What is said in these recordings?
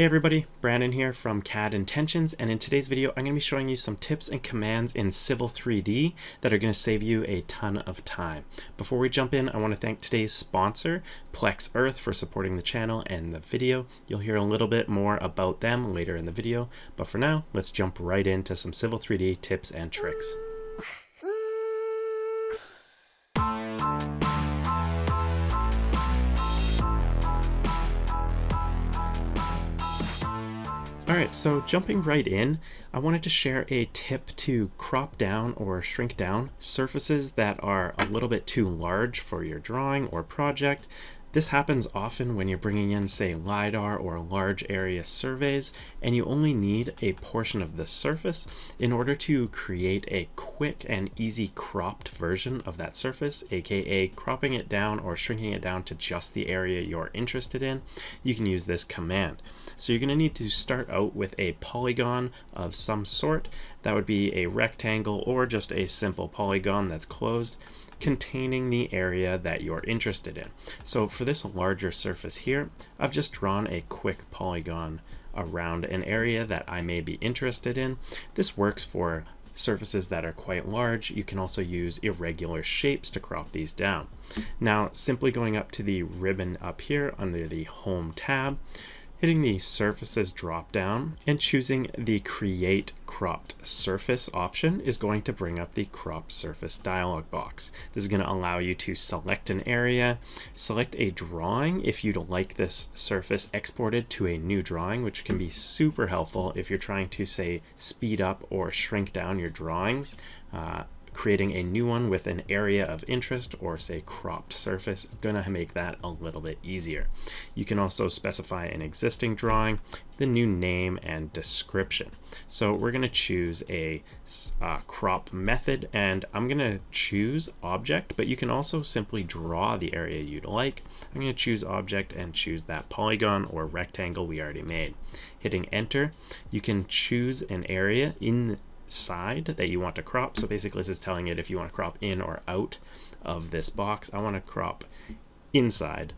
Hey everybody, Brandon here from CAD Intentions and in today's video I'm going to be showing you some tips and commands in Civil 3D that are going to save you a ton of time. Before we jump in I want to thank today's sponsor Plex Earth for supporting the channel and the video. You'll hear a little bit more about them later in the video but for now let's jump right into some Civil 3D tips and tricks. Alright, so jumping right in, I wanted to share a tip to crop down or shrink down surfaces that are a little bit too large for your drawing or project. This happens often when you're bringing in, say, LiDAR or large area surveys, and you only need a portion of the surface in order to create a quick and easy cropped version of that surface, aka cropping it down or shrinking it down to just the area you're interested in. You can use this command. So you're going to need to start out with a polygon of some sort. That would be a rectangle or just a simple polygon that's closed containing the area that you're interested in. So for this larger surface here, I've just drawn a quick polygon around an area that I may be interested in. This works for surfaces that are quite large. You can also use irregular shapes to crop these down. Now, simply going up to the ribbon up here under the Home tab, hitting the Surfaces drop down and choosing the Create Cropped Surface option is going to bring up the Crop Surface dialog box. This is going to allow you to select an area, select a drawing if you'd like this surface exported to a new drawing, which can be super helpful if you're trying to, say, speed up or shrink down your drawings. Uh, creating a new one with an area of interest or say cropped surface is going to make that a little bit easier. You can also specify an existing drawing, the new name and description. So we're going to choose a uh, crop method and I'm going to choose object, but you can also simply draw the area you'd like. I'm going to choose object and choose that polygon or rectangle we already made. Hitting enter, you can choose an area in side that you want to crop. So basically this is telling it if you want to crop in or out of this box. I want to crop inside.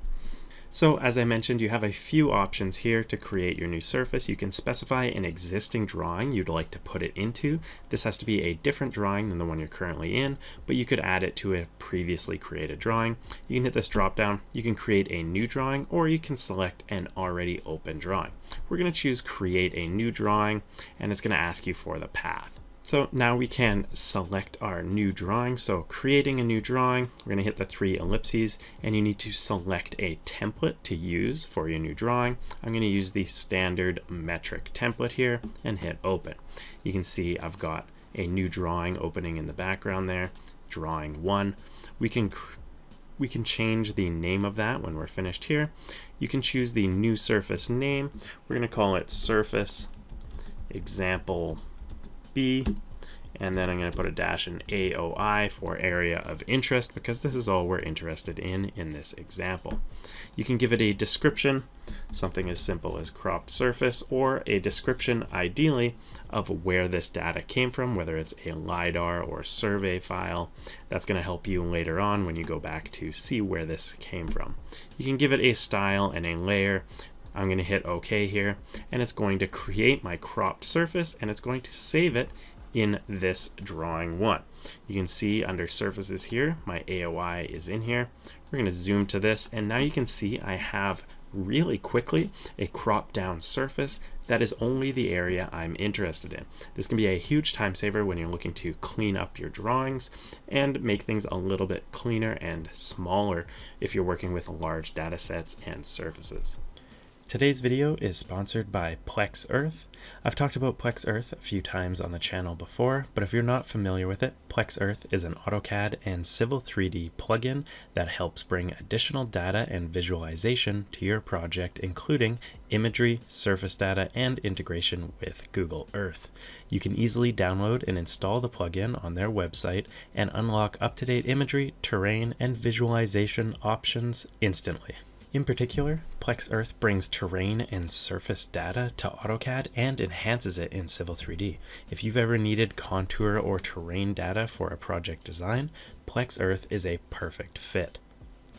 So as I mentioned, you have a few options here to create your new surface. You can specify an existing drawing you'd like to put it into. This has to be a different drawing than the one you're currently in, but you could add it to a previously created drawing. You can hit this drop down, you can create a new drawing, or you can select an already open drawing. We're gonna choose create a new drawing, and it's gonna ask you for the path. So now we can select our new drawing. So creating a new drawing, we're going to hit the three ellipses and you need to select a template to use for your new drawing. I'm going to use the standard metric template here and hit open. You can see I've got a new drawing opening in the background there, drawing one. We can we can change the name of that when we're finished here. You can choose the new surface name. We're going to call it surface example B, and then I'm going to put a dash in AOI for area of interest because this is all we're interested in in this example. You can give it a description, something as simple as cropped surface, or a description ideally of where this data came from, whether it's a LiDAR or survey file. That's going to help you later on when you go back to see where this came from. You can give it a style and a layer. I'm going to hit OK here, and it's going to create my cropped surface, and it's going to save it in this drawing one. You can see under surfaces here, my AOI is in here. We're going to zoom to this, and now you can see I have really quickly a cropped down surface that is only the area I'm interested in. This can be a huge time saver when you're looking to clean up your drawings and make things a little bit cleaner and smaller if you're working with large data sets and surfaces. Today's video is sponsored by Plex Earth. I've talked about Plex Earth a few times on the channel before, but if you're not familiar with it, Plex Earth is an AutoCAD and Civil 3D plugin that helps bring additional data and visualization to your project, including imagery, surface data, and integration with Google Earth. You can easily download and install the plugin on their website and unlock up-to-date imagery, terrain, and visualization options instantly. In particular, Plex Earth brings terrain and surface data to AutoCAD and enhances it in Civil 3D. If you've ever needed contour or terrain data for a project design, Plex Earth is a perfect fit.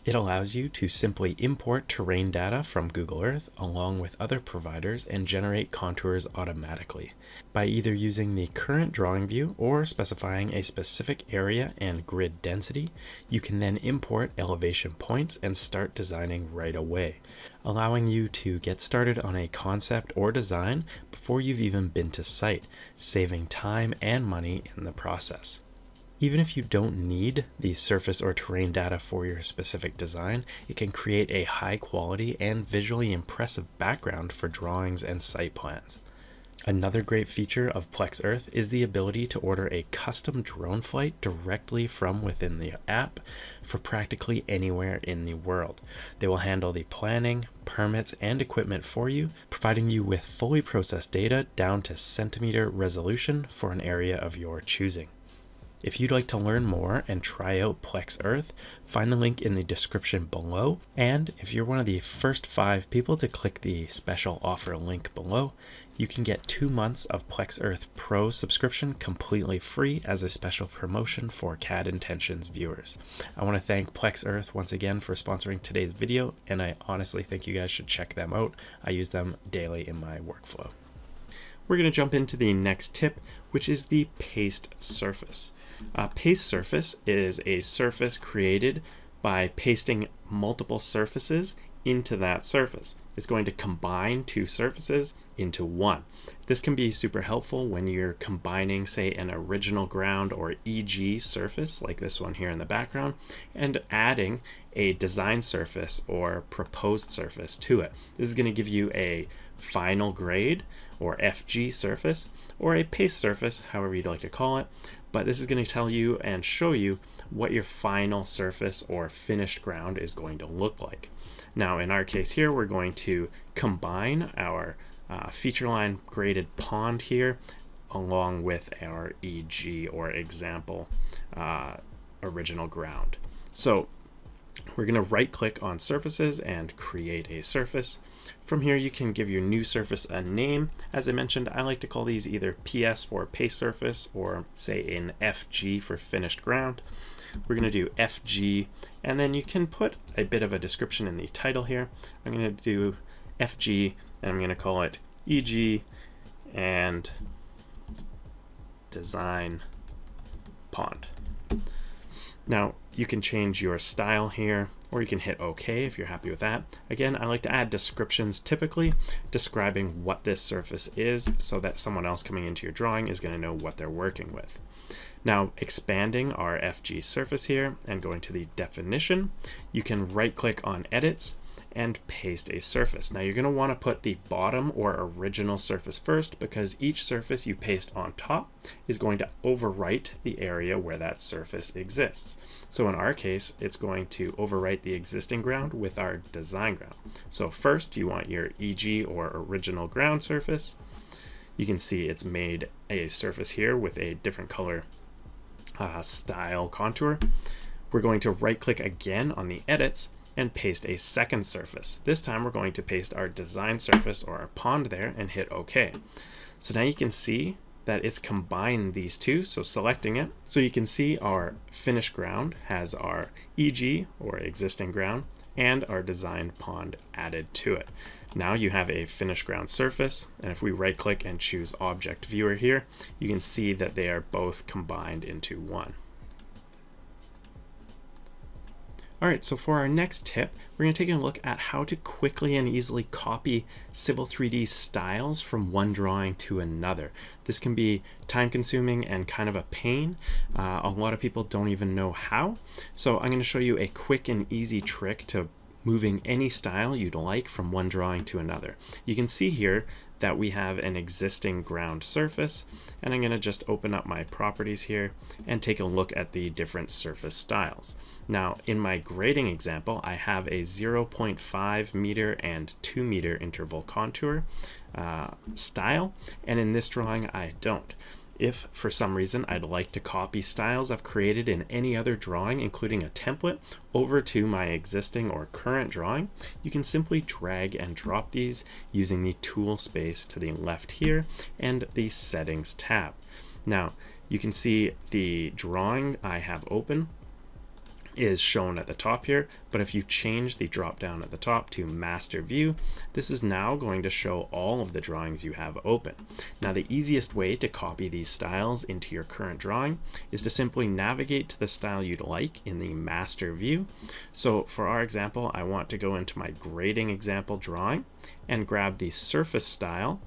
It allows you to simply import terrain data from Google Earth along with other providers and generate contours automatically. By either using the current drawing view or specifying a specific area and grid density, you can then import elevation points and start designing right away, allowing you to get started on a concept or design before you've even been to site, saving time and money in the process. Even if you don't need the surface or terrain data for your specific design, it can create a high quality and visually impressive background for drawings and site plans. Another great feature of Plex Earth is the ability to order a custom drone flight directly from within the app for practically anywhere in the world. They will handle the planning, permits, and equipment for you, providing you with fully processed data down to centimeter resolution for an area of your choosing. If you'd like to learn more and try out Plex Earth, find the link in the description below. And if you're one of the first five people to click the special offer link below, you can get two months of Plex Earth Pro subscription completely free as a special promotion for CAD Intentions viewers. I want to thank Plex Earth once again for sponsoring today's video, and I honestly think you guys should check them out. I use them daily in my workflow. We're going to jump into the next tip, which is the paste surface. A paste surface is a surface created by pasting multiple surfaces into that surface. It's going to combine two surfaces into one. This can be super helpful when you're combining, say, an original ground or EG surface, like this one here in the background, and adding a design surface or proposed surface to it. This is going to give you a final grade or FG surface or a paste surface, however you'd like to call it, but this is going to tell you and show you what your final surface or finished ground is going to look like. Now in our case here, we're going to combine our uh, feature line graded pond here along with our EG or example uh, original ground. So we're going to right click on surfaces and create a surface. From here, you can give your new surface a name. As I mentioned, I like to call these either PS for paste surface or say an FG for finished ground. We're going to do FG, and then you can put a bit of a description in the title here. I'm going to do FG, and I'm going to call it EG and design pond. Now, you can change your style here, or you can hit OK if you're happy with that. Again, I like to add descriptions typically describing what this surface is so that someone else coming into your drawing is going to know what they're working with. Now, expanding our FG surface here and going to the definition, you can right click on edits and paste a surface. Now you're going to want to put the bottom or original surface first because each surface you paste on top is going to overwrite the area where that surface exists. So in our case, it's going to overwrite the existing ground with our design ground. So first you want your EG or original ground surface. You can see it's made a surface here with a different color uh, style contour. We're going to right click again on the edits and paste a second surface. This time we're going to paste our design surface or our pond there and hit OK. So now you can see that it's combined these two, so selecting it. So you can see our finished ground has our EG or existing ground and our designed pond added to it. Now you have a finished ground surface, and if we right click and choose object viewer here, you can see that they are both combined into one. All right, so for our next tip, we're going to take a look at how to quickly and easily copy Civil 3D styles from one drawing to another. This can be time consuming and kind of a pain. Uh, a lot of people don't even know how. So I'm going to show you a quick and easy trick to moving any style you'd like from one drawing to another. You can see here that we have an existing ground surface and I'm going to just open up my properties here and take a look at the different surface styles. Now in my grading example I have a 0.5 meter and 2 meter interval contour uh, style and in this drawing I don't. If for some reason I'd like to copy styles I've created in any other drawing, including a template, over to my existing or current drawing, you can simply drag and drop these using the tool space to the left here and the settings tab. Now, you can see the drawing I have open is shown at the top here, but if you change the drop down at the top to master view, this is now going to show all of the drawings you have open. Now the easiest way to copy these styles into your current drawing is to simply navigate to the style you'd like in the master view. So for our example, I want to go into my grading example drawing and grab the surface style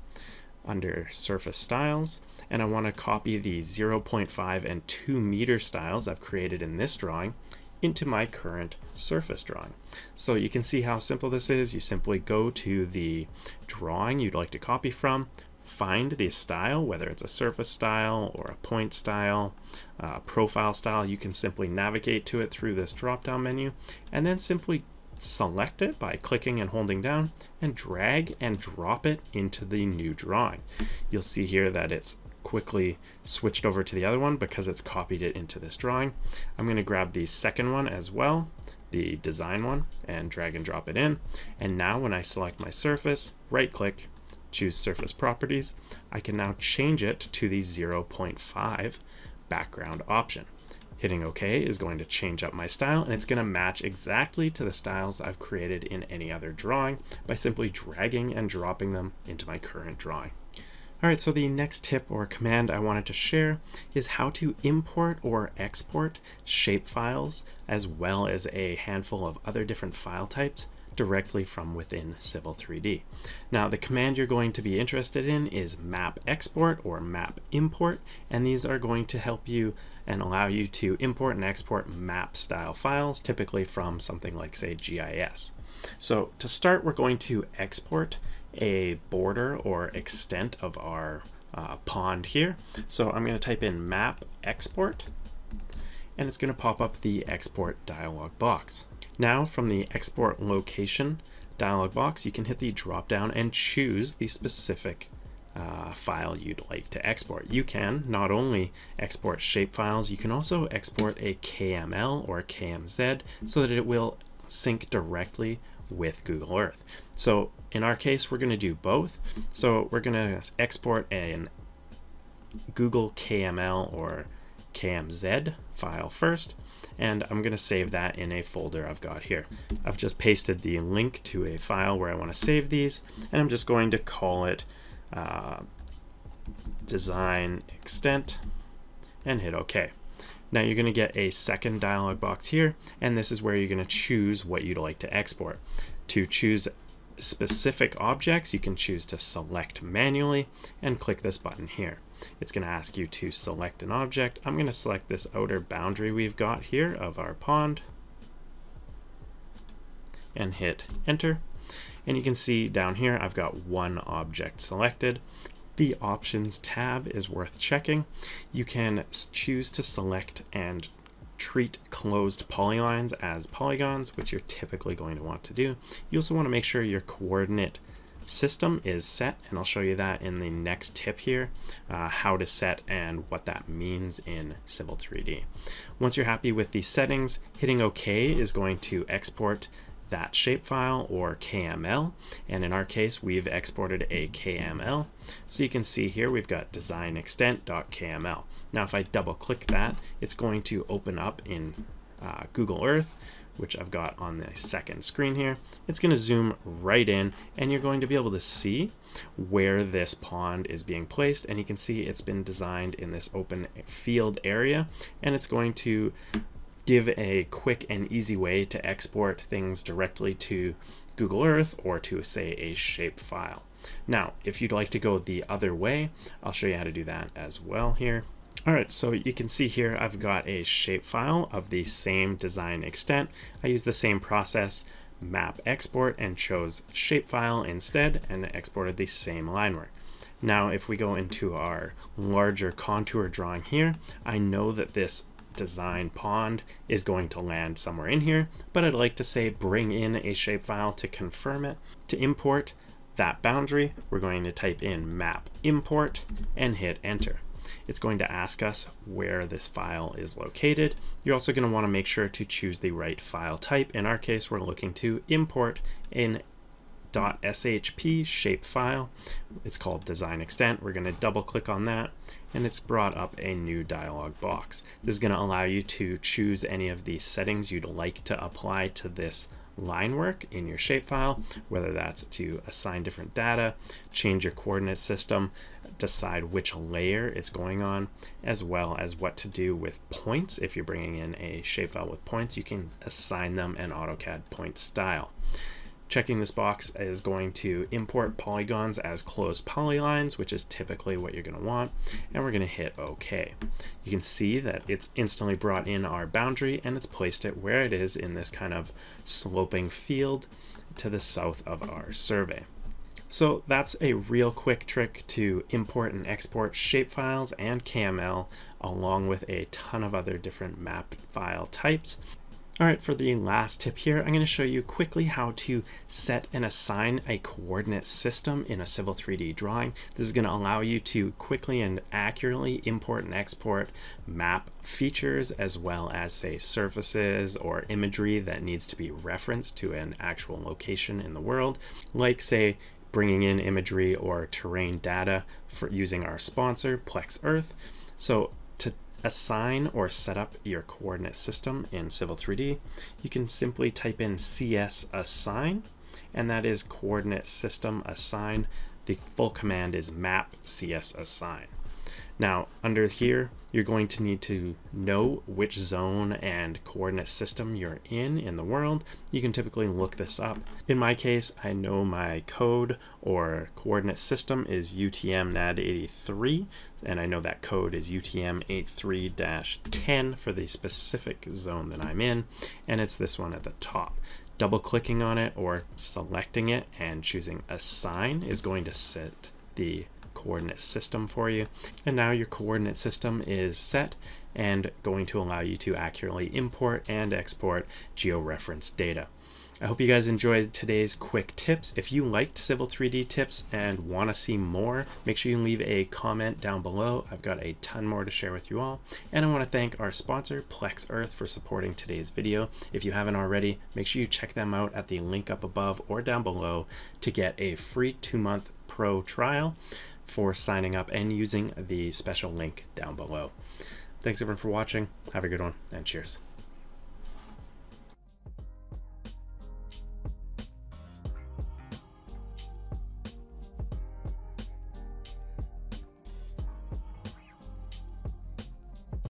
under surface styles and I want to copy the 0.5 and 2 meter styles I've created in this drawing into my current surface drawing. So you can see how simple this is. You simply go to the drawing you'd like to copy from, find the style, whether it's a surface style or a point style, uh, profile style, you can simply navigate to it through this drop-down menu and then simply select it by clicking and holding down and drag and drop it into the new drawing. You'll see here that it's quickly switched over to the other one because it's copied it into this drawing. I'm going to grab the second one as well, the design one, and drag and drop it in. And now when I select my surface, right click, choose surface properties, I can now change it to the 0.5 background option. Hitting OK is going to change up my style and it's going to match exactly to the styles I've created in any other drawing by simply dragging and dropping them into my current drawing. All right, so the next tip or command I wanted to share is how to import or export shape files as well as a handful of other different file types directly from within Civil 3D. Now the command you're going to be interested in is map export or map import and these are going to help you and allow you to import and export map style files typically from something like say GIS. So to start we're going to export a border or extent of our uh, pond here. So I'm going to type in map export and it's going to pop up the export dialog box. Now from the export location dialog box, you can hit the drop down and choose the specific uh, file you'd like to export. You can not only export shape files, you can also export a KML or a KMZ so that it will sync directly with Google Earth. So in our case, we're going to do both. So we're going to export an Google KML or KMZ file first, and I'm going to save that in a folder I've got here. I've just pasted the link to a file where I want to save these, and I'm just going to call it uh, design extent and hit OK. Now you're going to get a second dialog box here, and this is where you're going to choose what you'd like to export. To choose specific objects, you can choose to select manually and click this button here. It's going to ask you to select an object. I'm going to select this outer boundary we've got here of our pond and hit enter. And you can see down here I've got one object selected. The Options tab is worth checking. You can choose to select and treat closed polylines as polygons, which you're typically going to want to do. You also want to make sure your coordinate system is set, and I'll show you that in the next tip here, uh, how to set and what that means in Civil 3D. Once you're happy with these settings, hitting OK is going to export that shapefile or KML. And in our case, we've exported a KML. So you can see here we've got design extent.kml. Now, if I double click that, it's going to open up in uh, Google Earth, which I've got on the second screen here. It's going to zoom right in and you're going to be able to see where this pond is being placed. And you can see it's been designed in this open field area and it's going to give a quick and easy way to export things directly to Google Earth or to say a shape file. Now, if you'd like to go the other way, I'll show you how to do that as well here. All right, so you can see here I've got a shapefile of the same design extent. I use the same process, map export, and chose shapefile instead and exported the same line work. Now, if we go into our larger contour drawing here, I know that this design pond is going to land somewhere in here, but I'd like to say bring in a shapefile to confirm it. To import that boundary, we're going to type in map import and hit enter. It's going to ask us where this file is located. You're also going to want to make sure to choose the right file type. In our case, we're looking to import in .shp shapefile. It's called design extent. We're going to double click on that and it's brought up a new dialog box. This is going to allow you to choose any of the settings you'd like to apply to this line work in your shapefile, whether that's to assign different data, change your coordinate system, decide which layer it's going on, as well as what to do with points. If you're bringing in a shapefile with points, you can assign them an AutoCAD point style. Checking this box is going to import polygons as closed polylines, which is typically what you're going to want, and we're going to hit OK. You can see that it's instantly brought in our boundary and it's placed it where it is in this kind of sloping field to the south of our survey. So that's a real quick trick to import and export shapefiles and KML along with a ton of other different map file types. All right, for the last tip here, I'm going to show you quickly how to set and assign a coordinate system in a Civil 3D drawing. This is going to allow you to quickly and accurately import and export map features as well as say surfaces or imagery that needs to be referenced to an actual location in the world, like say bringing in imagery or terrain data for using our sponsor, Plex Earth. So assign or set up your coordinate system in Civil 3D, you can simply type in cs assign, and that is coordinate system assign. The full command is map cs assign. Now, under here, you're going to need to know which zone and coordinate system you're in in the world. You can typically look this up. In my case, I know my code or coordinate system is UTM NAD 83, and I know that code is UTM 83-10 for the specific zone that I'm in, and it's this one at the top double clicking on it or selecting it and choosing assign is going to set the coordinate system for you. And now your coordinate system is set and going to allow you to accurately import and export georeference data. I hope you guys enjoyed today's quick tips. If you liked Civil 3D tips and want to see more, make sure you leave a comment down below. I've got a ton more to share with you all. And I want to thank our sponsor, Plex Earth, for supporting today's video. If you haven't already, make sure you check them out at the link up above or down below to get a free two-month pro trial for signing up and using the special link down below. Thanks everyone for watching. Have a good one and cheers.